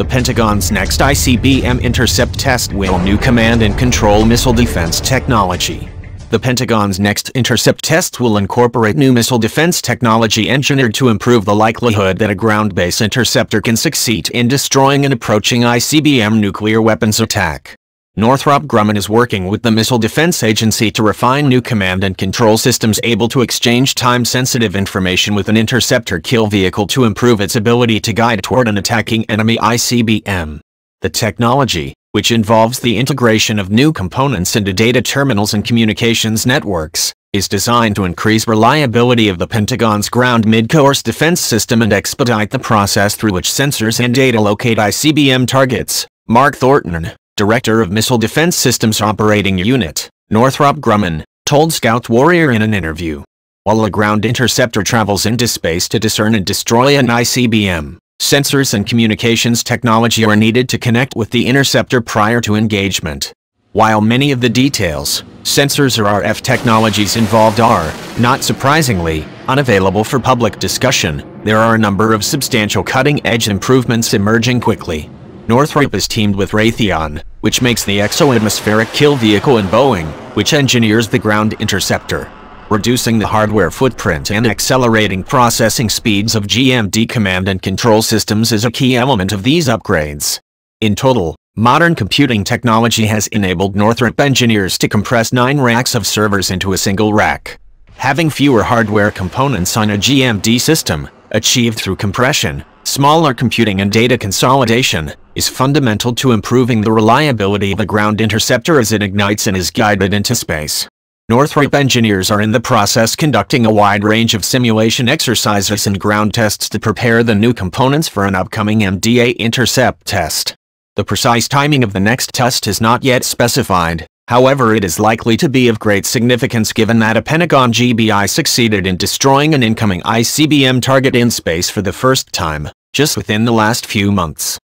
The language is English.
The Pentagon's next ICBM intercept test will new command and control missile defense technology. The Pentagon's next intercept test will incorporate new missile defense technology engineered to improve the likelihood that a ground-based interceptor can succeed in destroying an approaching ICBM nuclear weapons attack. Northrop Grumman is working with the Missile Defense Agency to refine new command and control systems able to exchange time-sensitive information with an interceptor kill vehicle to improve its ability to guide toward an attacking enemy ICBM. The technology, which involves the integration of new components into data terminals and communications networks, is designed to increase reliability of the Pentagon's ground mid-course defense system and expedite the process through which sensors and data locate ICBM targets. Mark Thornton, Director of Missile Defense Systems Operating Unit, Northrop Grumman, told Scout Warrior in an interview. While a ground interceptor travels into space to discern and destroy an ICBM, Sensors and communications technology are needed to connect with the interceptor prior to engagement. While many of the details, sensors or RF technologies involved are, not surprisingly, unavailable for public discussion, there are a number of substantial cutting-edge improvements emerging quickly. Northrop is teamed with Raytheon, which makes the exo-atmospheric kill vehicle in Boeing, which engineers the ground interceptor reducing the hardware footprint and accelerating processing speeds of GMD command and control systems is a key element of these upgrades. In total, modern computing technology has enabled Northrop engineers to compress nine racks of servers into a single rack. Having fewer hardware components on a GMD system, achieved through compression, smaller computing and data consolidation, is fundamental to improving the reliability of the ground interceptor as it ignites and is guided into space. Northrop engineers are in the process conducting a wide range of simulation exercises and ground tests to prepare the new components for an upcoming MDA intercept test. The precise timing of the next test is not yet specified, however it is likely to be of great significance given that a Pentagon GBI succeeded in destroying an incoming ICBM target in space for the first time, just within the last few months.